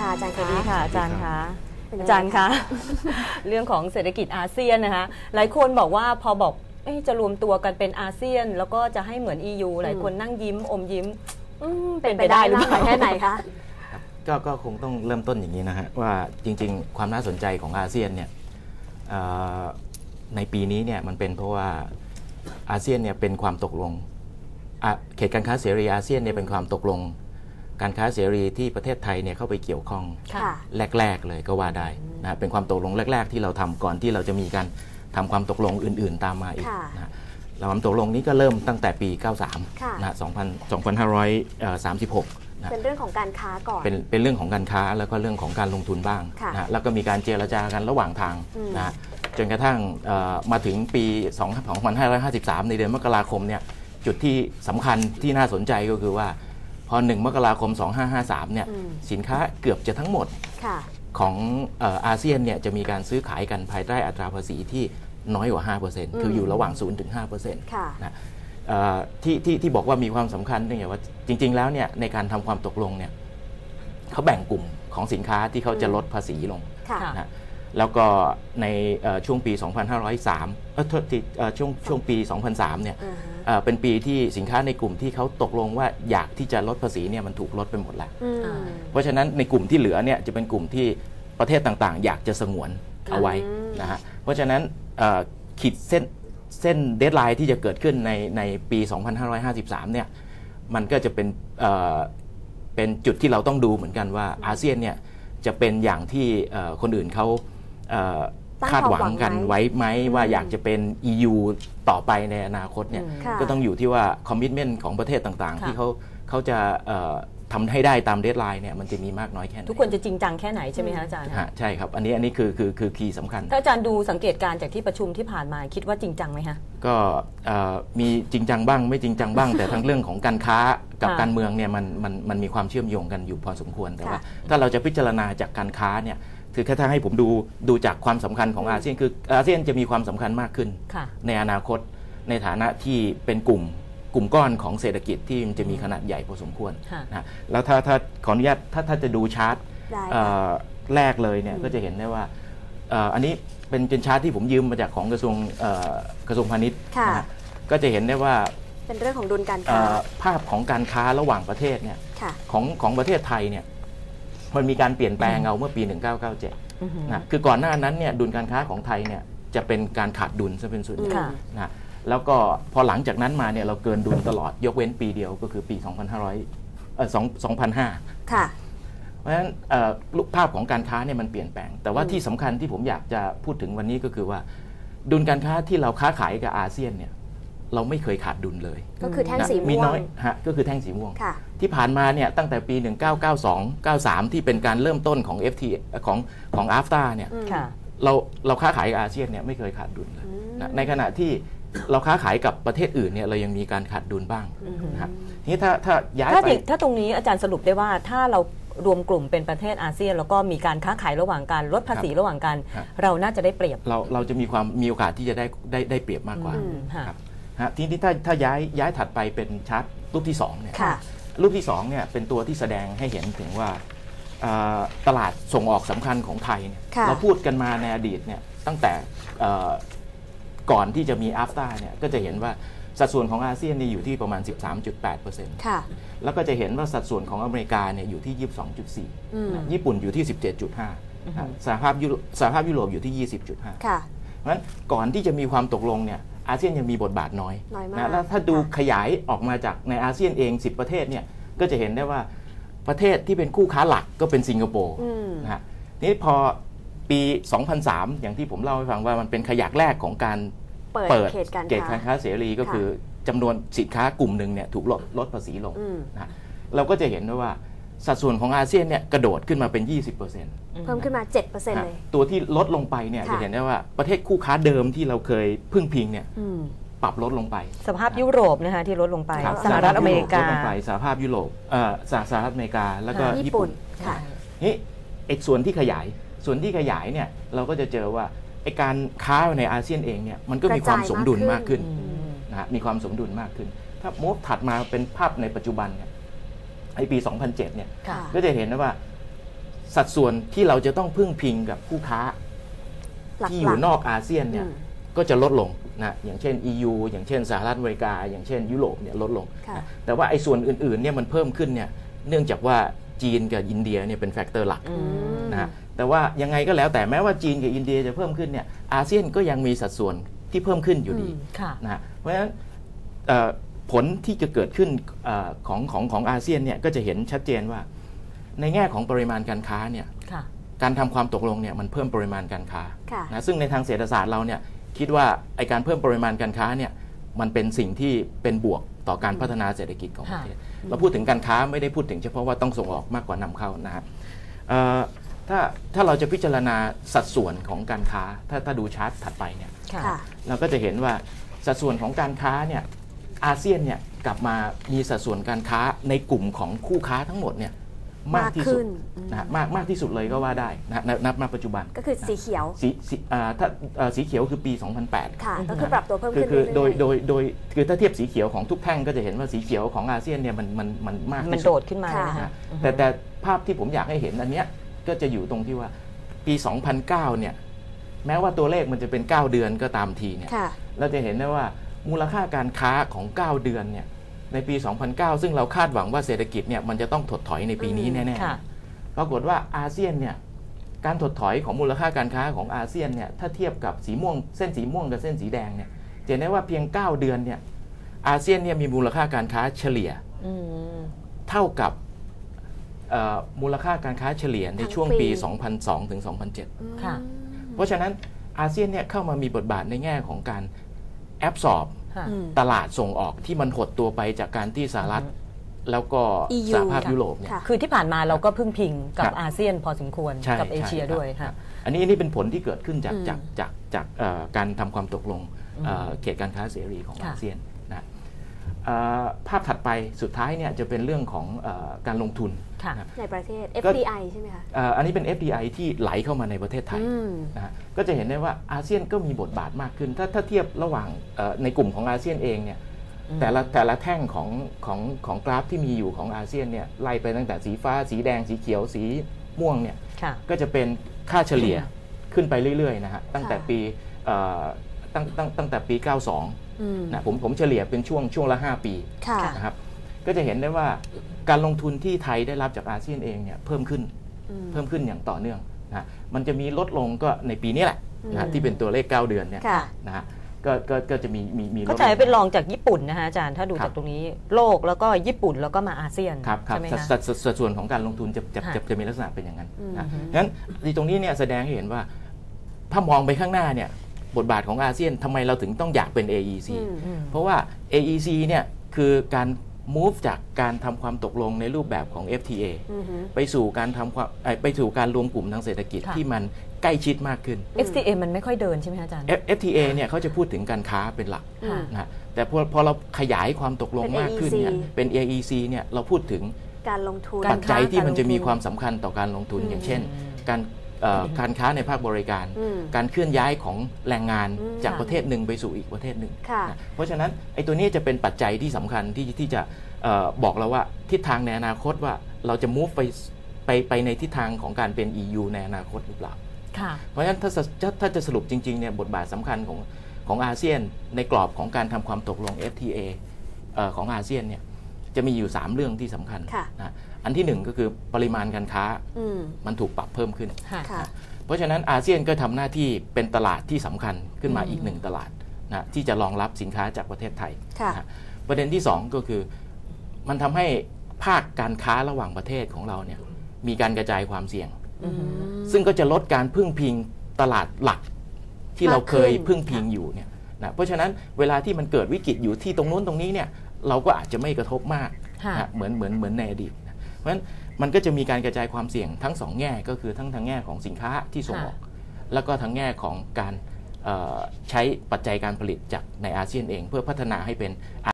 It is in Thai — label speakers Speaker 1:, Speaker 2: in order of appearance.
Speaker 1: ค่ะอาจารย์
Speaker 2: สวัสดีค่ะอาจารย์คะ
Speaker 1: เป็นยังไง
Speaker 2: อาจารย์คะ เรื่องของเศรษฐกิจอาเซียนนะคะ หลายคนบอกว่าพอบอกเอ๊ะจะรวมตัวกันเป็นอาเซียน แล้วก็จะให้เหมือน EU หลายคนนั่งยิ้มอมยิ้มอืม
Speaker 1: เป็นไปได้หรือ
Speaker 2: เป
Speaker 1: เปล่า
Speaker 2: ล่า
Speaker 1: แค่ไหนคะ
Speaker 3: ก็ก็คงต้องเริ่มต้นอย่างนี้นะฮะว่าจริง ๆ ความน่าสนใจของอาเซียนเนี่ยเอ่อในปีนี้เนี่ยมันเป็นเพราะว่าอาเซียนเนี่ยเป็นความตกลงอะเขตการค้าเสรีอาเซียนเนี่ยเป็นความตกลง การค้าเสรีที่ประเทศไทยเนี่ยเข้าไปเกี่ยวข้อง
Speaker 2: ค่ะ
Speaker 1: ค่ะ
Speaker 3: แรก ๆ เลยก็ว่าได้นะเป็นความตกลงแรก ๆ ที่เราทำก่อนที่เราจะมีการทำความตกลงอื่น ๆ ตามมาอีก
Speaker 1: ค่ะ
Speaker 3: นะเราความตกลงนี้ก็เริ่มตั้งแต่ปี
Speaker 1: ค่ะ
Speaker 3: 93นะ2,000 2536นะ
Speaker 1: เป็นเรื่องของการค้าก่อน
Speaker 3: เป็นเป็นเรื่องของการค้าแล้วก็เรื่องของการลงทุนบ้าง
Speaker 1: ค่ะ
Speaker 3: นะฮะแล้วก็มีการเจรจากันระหว่างทาง
Speaker 1: อืม
Speaker 3: นะฮะจนกระทั่งเอ่อมาถึงปี2 2553 ในเดือนมกราคมเนี่ยจุดที่สำคัญที่น่าสนใจก็คือว่า พอ 1 มกราคม 2553 เนี่ย
Speaker 1: อืม
Speaker 3: สินค้าเกือบจะทั้งหมด
Speaker 1: ค่ะ
Speaker 3: ของเอ่ออาเซียนเนี่ยจะมีการซื้อขายกันภายใต้อัตราภาษีที่น้อยกว่า 5%คืออยู่ระหว่าง 0-5%ถึง5%
Speaker 1: ค่ะ
Speaker 3: นะเอ่อที่ที่ที่บอกว่ามีความสำคัญเนื่องจากว่าจริง ๆ แล้วเนี่ยในการทำความตกลงเนี่ยเขาแบ่งกลุ่มของสินค้าที่เขาจะลดภาษีลง
Speaker 1: ค่ะ
Speaker 2: ค่ะ
Speaker 3: นะ แล้วก็ในเอ่อช่วงปี 2503เออโทษทีเอ่อช่วงช่วงปี 2003 เนี่ย
Speaker 1: อือฮะ
Speaker 3: เอ่อเป็นปีที่สินค้าในกลุ่มที่เขาตกลงว่าอยากที่จะลดภาษีเนี่ยมันถูกลดไปหมดแล้ว
Speaker 1: อืม
Speaker 2: อ่า
Speaker 3: เพราะฉะนั้นในกลุ่มที่เหลือเนี่ยจะเป็นกลุ่มที่ประเทศต่างๆ อยากจะสงวนเอาไว้
Speaker 1: อืม
Speaker 3: นะฮะ เพราะฉะนั้นเอ่อขีดเส้นเส้น deadline ที่จะเกิดขึ้นในในปี 2553 เนี่ยมันก็จะเป็นเอ่อเป็นจุดที่เราต้องดูเหมือนกันว่าอาเซียนเนี่ยจะเป็นอย่างที่เอ่อคนอื่นเขาเอ่อ
Speaker 1: ตั้ง
Speaker 3: คาดหวังกัน
Speaker 1: ความหวังไหม
Speaker 3: ไว้ไหมว่าอยากจะเป็น EU ต่อไปในอนาคตเนี่ย
Speaker 1: ค่ะ
Speaker 3: ก็ต้องอยู่ที่ว่า commitment ของประเทศต่างๆ
Speaker 2: ค่ะ
Speaker 3: ที่เขาเขาจะเอ่อทำให้ได้ตาม deadline เนี่ยมันจะมีมากน้อยแค่ไหน
Speaker 2: ทุกคนจะจริงจังแค่ไหนใช่ไหมคะอาจารย์
Speaker 3: ฮะใช่ครับ อันนี้อันนี้คือคือคือ key สำคัญ
Speaker 2: ถ้าอาจารย์ดูสังเกตการณ์จากที่ประชุมที่ผ่านมาคิดว่าจริงจังไหมคะ
Speaker 3: ก็เอ่อมีจริงจังบ้างไม่จริงจังบ้าง แต่ทั้งเรื่องของการค้ากับ
Speaker 2: ค่ะ
Speaker 3: การเมืองเนี่ยมันมันมันมีความเชื่อมโยงกันอยู่พอสมควรแต่ว่า
Speaker 1: ค่ะ
Speaker 3: ถ้าเราจะพิจารณาจากการค้าเนี่ย คือแค่ถ้าให้ผมดูดูจากความสำคัญของอาเซียนคืออาเซียนจะมีความสำคัญมากขึ้น
Speaker 2: ค่ะ
Speaker 3: ในอนาคตในฐานะที่เป็นกลุ่มกลุ่มก้อนของเศรษฐกิจที่มันจะมีขนาดใหญ่พอสมควร
Speaker 2: ค่ะ
Speaker 3: นะแล้วถ้าถ้าขออนุญาตถ้าถ้าจะดูชาร์ต
Speaker 1: ได้
Speaker 3: เอ่
Speaker 1: ค่ะ
Speaker 3: อแรกเลยเนี่ยก็จะเห็นได้ว่าเอ่ออันนี้เป็นเป็นชาร์ตที่ผมยืมมาจากของกระทรวงเอ่อกระทรวงพาณิชย์
Speaker 1: ค่ะ
Speaker 3: นะฮะก็จะเห็นได้ว่า
Speaker 1: เป็นเรื่องของดุลการ
Speaker 3: เอ่
Speaker 1: ค้า
Speaker 3: อภาพของการค้าระหว่างประเทศเนี่ย
Speaker 1: ค่ะ
Speaker 3: ของของประเทศไทยเนี่ย มันมีการเปลี่ยนแปลงเอาเมื่อปี 1997
Speaker 2: อือหือ
Speaker 3: นะคือก่อนหน้านั้นเนี่ยดุลการค้าของไทยเนี่ยจะเป็นการขาดดุลซะเป็นส่วนใหญ่
Speaker 2: ค่ะ
Speaker 3: นะแล้วก็พอหลังจากนั้นมาเนี่ยเราเกินดุลตลอดยกเว้นปีเดียวก็คือปี 2500เอ่อ2 2005
Speaker 1: ค่ะ
Speaker 3: เพราะฉะนั้นเอ่อรูปภาพของการค้าเนี่ยมันเปลี่ยนแปลง แต่ว่าที่สำคัญที่ผมอยากจะพูดถึงวันนี้ก็คือว่า ดุลการค้าที่เราค้าขายกับอาเซียนเนี่ย เราไม่เคยขาดดุลเลย
Speaker 1: ก็คือแท่ง
Speaker 3: นะ
Speaker 1: สี
Speaker 3: มี
Speaker 1: ม่ว
Speaker 3: น้
Speaker 1: ง
Speaker 3: อยฮะก็คือแท่งสีม่วง
Speaker 1: ค่ะ
Speaker 3: ที่ผ่านมาเนี่ยตั้งแต่ปี 1992 93 ที่เป็นการเริ่มต้นของ FT ของของ AFTA เนี่ย
Speaker 1: อืม
Speaker 2: ค่ะ
Speaker 3: เราเราค้าขายกับอาเซียนเนี่ยไม่เคยขาดดุลเลย
Speaker 1: อืม
Speaker 3: นะในขณะที่เราค้าขายกับประเทศอื่นเนี่ยเรายังมีการขาดดุลบ้างนะฮะทีนี้ถ้าถ้าย้าย
Speaker 2: ถ้า
Speaker 3: ไป
Speaker 2: ติถ้าตรงนี้อาจารย์สรุปได้ว่าถ้าเรารวมกลุ่มเป็นประเทศอาเซียน แล้วก็มีการค้าขายระหว่างกันลดภาษีระหว่างกัน
Speaker 3: ครับ
Speaker 2: เราน่าจะได้เปรียบ
Speaker 3: เราเราจะมีความมีโอกาสที่จะได้ได้ได้เปรียบมากกว่า
Speaker 2: อืมค่ะ
Speaker 3: ครับ ฮะทีนี้ถ้าถ้าย้ายย้ายถัดไปเป็นชาร์ตรูปที่2เนี่ย
Speaker 1: ค่ะ
Speaker 3: รูปที่2เนี่ยเป็นตัวที่แสดงให้เห็นถึงว่าเอ่อตลาดส่งออกสำคัญของไทยเนี่ย
Speaker 1: ค่ะ
Speaker 3: เราพูดกันมาในอดีตเนี่ยตั้งแต่เอ่อก่อนที่จะมี AFTA เนี่ยก็จะเห็นว่าสัดส่วนของอาเซียนเนี่ยอยู่ที่ประมาณ 13.8%
Speaker 1: ค่ะ
Speaker 3: แล้วก็จะเห็นว่าสัดส่วนของอเมริกาเนี่ยอยู่ที่
Speaker 1: อืม
Speaker 3: 22.4นะญี่ปุ่นอยู่ที่ 17.5นะสหภาพยุโรสหภาพยุโรปอยู่ที่ 20.5
Speaker 1: ค่ะ
Speaker 3: เพราะฉะนั้นก่อนที่จะมีความตกลงเนี่ย อาเซียนยังมีบทบาทน้อย
Speaker 1: น้อยมาก
Speaker 3: นะแล้วถ้าดู
Speaker 1: ค่ะ
Speaker 3: ขยายออกมาจากในอาเซียนเอง 10 ประเทศเนี่ยก็จะเห็นได้ว่าประเทศที่เป็นคู่ค้าหลักก็เป็นสิงคโปร์
Speaker 1: อืม
Speaker 3: นะฮะนี่พอปี 2003 อย่างที่ผมเล่าให้ฟังว่ามันเป็นขยักแรกของการ
Speaker 1: เปิดเขตการ
Speaker 3: เขต
Speaker 1: ค้า
Speaker 3: การค้าเสรีก็
Speaker 1: ค่ะ
Speaker 3: คือจำนวนสินค้ากลุ่มหนึ่งเนี่ยถูกลดลดภาษีลง
Speaker 1: อืม
Speaker 3: นะฮะเราก็จะเห็นได้ว่า สัดส่วนของอาเซียนเนี่ยกระโดดขึ้นมาเป็น 20%
Speaker 1: เพิ่มขึ้นมา 7%เลย
Speaker 3: ตัวที่ลดลงไปเนี่ย
Speaker 1: ค่ะ
Speaker 3: จะเห็นได้ว่าประเทศคู่ค้าเดิมที่เราเคยพึ่งพิงเนี่ย
Speaker 1: อืม
Speaker 3: ปรับลดลงไป
Speaker 2: สภาพยุโรปนะคะที่ลดลงไป
Speaker 3: ครับ
Speaker 2: สหรัฐอเมริกา
Speaker 3: ลดลงไปสหภาพยุโรปเอ่อสหสหรัฐอเมริกาแล้วก็
Speaker 1: ญี่
Speaker 3: ญี่
Speaker 1: ปุ่
Speaker 3: ปุ่
Speaker 1: น
Speaker 3: น
Speaker 1: ค่ะ
Speaker 3: นี่ไอ้ส่วนที่ขยายส่วนที่ขยายเนี่ยเราก็จะเจอว่าไอ้การค้าในอาเซียนเองเนี่ยมันก็มีความสมดุลมากขึ้น
Speaker 1: อืม
Speaker 3: นะฮะมีความสมดุลมากขึ้น ถ้า move ถัดมาเป็นภาพในปัจจุบันเนี่ย ไอ้ปี 2007 เนี่ย
Speaker 2: ค่ะ
Speaker 3: ก็จะเห็นได้ว่า สัดส่วนที่เราจะต้องพึ่งพิงกับคู่ค้า
Speaker 1: หลัก
Speaker 3: ที่อยู่นอกอาเซียนเนี่ย
Speaker 1: อืม
Speaker 3: ก็จะลดลงนะอย่างเช่น EU อย่างเช่นสหรัฐอเมริกา อย่างเช่นยุโรปเนี่ยลดลง
Speaker 1: ค่ะ
Speaker 3: นะแต่ว่าไอ้ส่วนอื่นๆเนี่ยมันเพิ่มขึ้นเนี่ยเนื่องจากว่าจีนกับอินเดียเนี่ยเป็น factor หลัก
Speaker 2: อืม
Speaker 3: นะฮะแต่ว่ายังไงก็แล้วแต่แม้ว่าจีนกับอินเดียจะเพิ่มขึ้นเนี่ยอาเซียนก็ยังมีสัดส่วนที่เพิ่มขึ้นอยู่ดี
Speaker 2: ค่ะ
Speaker 3: นะฮะเพราะฉะนั้นเอ่อ ผลที่จะเกิดขึ้นเออของของของอาเซียนเนี่ยก็จะเห็นชัดเจนว่า ในแง่ของปริมาณการค้าเนี่ย
Speaker 2: ค่ะ
Speaker 3: การทำความตกลงเนี่ยมันเพิ่มปริมาณการค้า
Speaker 1: ค่ะ
Speaker 3: นะซึ่งในทางเศรษฐศาสตร์เราเนี่ยคิดว่าไอการเพิ่มปริมาณการค้าเนี่ยมันเป็นสิ่งที่เป็นบวกต่อการพัฒนาเศรษฐกิจของประเทศเราพูดถึงการค้าไม่ได้พูดถึงเฉพาะว่าต้องส่งออกมากกว่านำเข้านะครับเอ่อถ้าถ้าเราจะพิจารณาสัดส่วนของการค้าถ้าถ้าดูชาร์ตถัดไปเนี่ย
Speaker 2: ค่ะ
Speaker 1: ค่ะ
Speaker 3: เราก็จะเห็นว่าสัดส่วนของการค้าเนี่ย อาเซียนเนี่ยกลับมามีสัดส่วนการค้าในกลุ่มของคู่ค้าทั้งหมดเนี่ยมากที่สุด
Speaker 1: มากขึ้นอืม
Speaker 3: นะฮะมากมากที่สุดเลยก็ว่าได้นะฮะณณณปัจจุบัน
Speaker 1: ก็คือสีเขียว
Speaker 3: สีสีอ่าถ้าอ่าสีเขียวคือปี 2008
Speaker 1: ค่ะก็คือปรับตัวเพิ่ม
Speaker 3: คือ
Speaker 1: ขึ้น
Speaker 3: คือ
Speaker 1: เรื่อยๆ
Speaker 3: โดยโดยโดยคือถ้าเทียบสีเขียวของทุกแท่งก็จะเห็นว่าสีเขียวของอาเซียนเนี่ยมันมันมันมาก
Speaker 2: มัน
Speaker 3: ที่
Speaker 2: โด
Speaker 3: สุด
Speaker 2: ดขึ้นมาเลยนะ
Speaker 3: นะคะแต่แต่ภาพที่ผมอยากให้เห็นอันเนี้ยก็จะอยู่ตรงที่ว่าปี 2009 เนี่ยแม้ว่าตัวเลขมันจะเป็น 9 เดือนก็ตามทีเนี่ย
Speaker 1: ค่ะ
Speaker 3: เราจะเห็นได้ว่า มูลค่าการค้าของ 9 เดือนเนี่ยในปี 2009 ซึ่งเราคาดหวังว่าเศรษฐกิจเนี่ยมันจะต้องถดถอยในปีนี้
Speaker 1: อืม
Speaker 3: แน่
Speaker 2: ค่ะ
Speaker 3: ๆปรากฏว่าอาเซียนเนี่ยการถดถอยของมูลค่าการค้าของอาเซียนเนี่ยถ้าเทียบกับสีม่วงเส้นสีม่วงกับเส้นสีแดงเนี่ยจะเห็นได้ว่าเพียง 9 เดือนเนี่ยอาเซียนเนี่ยมีมูลค่าการค้าเฉลี่ย
Speaker 2: อืม
Speaker 3: เท่ากับเอ่อมูลค่าการค้าเฉลี่ยใน
Speaker 1: ทั้ง
Speaker 3: ช่วง
Speaker 1: ปี
Speaker 3: ปี 2002 ถึง 2007
Speaker 2: ค่ะ
Speaker 3: เพราะฉะนั้นอาเซียนเนี่ยเข้ามามีบทบาทในแง่ของการ แอบสอบ
Speaker 2: ค่ะ
Speaker 1: อืม
Speaker 3: ตลาดส่งออกที่มันหดตัวไปจากการที่สหรัฐ แล้วก็
Speaker 1: EU
Speaker 3: สหภาพ
Speaker 1: ค่ะ
Speaker 3: ยุโรปเนี่ย
Speaker 1: ค่ะ
Speaker 2: คือที่ผ่านมาเราก็พึ่งพิงกั
Speaker 3: ครับบ
Speaker 2: อาเซียนพอสมควร
Speaker 3: ใช่
Speaker 2: กับเอเชีย
Speaker 3: ใช่
Speaker 2: ด้วย
Speaker 3: ครั
Speaker 2: ค่ะ
Speaker 3: บอันนี้อันนี้เป็นผลที่เกิดขึ้นจาก
Speaker 1: อืม
Speaker 3: จากจากจากเอ่อการทำความตกลงเอ่อเขตการค้าเสรีของ
Speaker 2: ค่ะ
Speaker 3: อาเซียนนะเอ่อ ภาพถัดไปสุดท้ายเนี่ยจะเป็นเรื่องของเอ่อการลงทุน
Speaker 2: ค่ะ
Speaker 3: นะ
Speaker 1: ในประเทศ
Speaker 3: ก็
Speaker 1: FDI ใช่ไหมคะ
Speaker 3: เอ่ออันนี้เป็น FDI ที่ไหลเข้ามาในประเทศไทย
Speaker 1: อืม
Speaker 3: นะฮะก็จะเห็นได้ว่าอาเซียนก็มีบทบาทมากขึ้น ถ้าถ้าเทียบระหว่างเอ่อในกลุ่มของอาเซียนเองเนี่ยแต่ละแต่ละแท่งของของของกราฟที่มีอยู่ของอาเซียนเนี่ยไล่ไปตั้งแต่สีฟ้า สีแดงสีเขียวสีม่วงเนี่ย
Speaker 2: ค่ะ
Speaker 3: ก็จะเป็นค่าเฉลี่ยขึ้นไปเรื่อยๆนะฮะตั้งแต่
Speaker 1: ค่ะ
Speaker 3: ปีเอ่อ ตั้งตั้งตั้งแต่ปี 92
Speaker 1: อืม
Speaker 3: นะผมผมเฉลี่ยเป็นช่วงช่วงละ 5 ปี
Speaker 1: ค่ะ
Speaker 3: นะครับก็จะเห็นได้ว่าการลงทุนที่ไทยได้รับจากอาเซียนเองเนี่ยเพิ่มขึ้น
Speaker 1: อืม
Speaker 3: เพิ่มขึ้นอย่างต่อเนื่องนะมันจะมีลดลงก็ในปีนี้แหละนะฮะ
Speaker 1: อืม
Speaker 3: ที่เป็นตัวเลข 9 เดือนเนี่ย
Speaker 1: ค่ะ
Speaker 3: นะฮะก็ก็ก็จะมีมีมีลด
Speaker 2: เข้าใจ
Speaker 3: ล
Speaker 2: เป็นรองจากญี่ปุ่นนะคะอาจารย์ถ้าดู
Speaker 3: ครับ
Speaker 2: จากตรงนี้โลกแล้วก็ญี่ปุ่นแล้วก็มาอาเซียน
Speaker 3: ครับครับ
Speaker 2: ใช่ไหม
Speaker 3: สัด
Speaker 2: คะ
Speaker 3: สัดสัดสัดส่วนของการลงทุนจะจะ
Speaker 2: ค่ะ
Speaker 3: จะจะมีลักษณะเป็นอย่างนั้น
Speaker 1: อืม
Speaker 3: นะงั้นที่ตรงนี้เนี่ยแสดงให้เห็นว่าถ้ามองไปข้างหน้าเนี่ย บทบาทของอาเซียนทำไมเราถึงต้องอยากเป็น AEC
Speaker 1: อืม
Speaker 2: อืม
Speaker 3: เพราะว่า AEC เนี่ยคือการ move จากการทำความตกลงในรูปแบบของ FTA
Speaker 1: อือหือ
Speaker 3: ไปสู่การทำความเอ่อไปสู่การรวมกลุ่มทางเศรษฐกิจ
Speaker 2: ค่ะ
Speaker 3: ที่มันใกล้ชิดมากขึ้น
Speaker 2: FTA มันไม่ค่อยเดินใช่ไหมคะอาจารย์
Speaker 3: F- FTA เนี่ยเขาจะพูดถึงการค้าเป็นหลัก
Speaker 1: อืม
Speaker 3: นะฮะแต่พอพอเราขยายความตกลง
Speaker 1: เป็น
Speaker 3: มากขึ้นเนี่ย
Speaker 1: AEC
Speaker 3: เป็น AEC เนี่ยเราพูดถึง
Speaker 1: การลงทุน
Speaker 2: กา
Speaker 3: ปั
Speaker 2: ร
Speaker 3: จ
Speaker 2: ค้า
Speaker 3: จัยที่มันจะมี
Speaker 2: การลงทุน
Speaker 3: ความสำคัญต่อการลงทุน
Speaker 1: อืม
Speaker 3: อย่างเช่น การเอ่อ การค้าในภาคบริการ
Speaker 1: อืม
Speaker 3: การเคลื่อนย้ายของแรงงาน
Speaker 1: อืม
Speaker 3: จากประเทศหนึ่งไปสู่อีกประเทศหนึ่ง
Speaker 1: ค่ะ
Speaker 3: นะเพราะฉะนั้นไอ้ตัวนี้จะเป็นปัจจัยที่สำคัญที่ที่จะเอ่อบอกเราว่าทิศทางในอนาคตว่าเราจะ move ไปไปไปในทิศทางของการเป็น EU ในอนาคตหรือเปล่า
Speaker 2: ค่ะ
Speaker 3: เพราะฉะนั้นถ้าจะถ้าจะสรุปจริงๆเนี่ยบทบาทสำคัญของของอาเซียนในกรอบของการทำความตกลง FTA เอ่อของอาเซียนเนี่ยจะมีอยู่ 3 เรื่องที่สำคัญ
Speaker 1: ค่ะ
Speaker 3: นะ อันที่1ก็คือปริมาณการค้า
Speaker 1: อืม
Speaker 3: มันถูกปรับเพิ่มขึ้น
Speaker 2: ค่ะ
Speaker 1: ค่ะ
Speaker 3: เพราะฉะนั้นอาเซียนก็ทำหน้าที่เป็นตลาดที่สำคัญขึ้นมา
Speaker 2: อืม
Speaker 3: อีกหนึ่งตลาดนะที่จะรองรับสินค้าจากประเทศไทย
Speaker 1: ค่ะ
Speaker 3: นะประเด็นที่ 2 ก็คือมันทำให้ภาคการค้าระหว่างประเทศของเราเนี่ยมีการกระจายความเสี่ยง
Speaker 2: อืม
Speaker 3: ซึ่งก็จะลดการพึ่งพิงตลาดหลักที่เราเคย
Speaker 1: มากขึ้น
Speaker 3: พึ่งพิงอยู่เนี่ยนะเพราะฉะนั้นเวลาที่มันเกิดวิกฤตอยู่ที่ตรงนู้นตรงนี้เนี่ยเราก็อาจจะไม่กระทบมาก
Speaker 2: ค่ะ
Speaker 3: นะเหมือนเหมือนเหมือนในอดีตนะ เพราะฉะนั้นมันก็จะมีการกระจายความเสี่ยงทั้งสองแง่ก็คือทั้งทางแง่ของสินค้าที่ส่งออก แล้วก็ทางแง่ของการเอ่อใช้ปัจจัยการผลิตจากในอาเซียนเอง เพื่อพัฒนาให้เป็น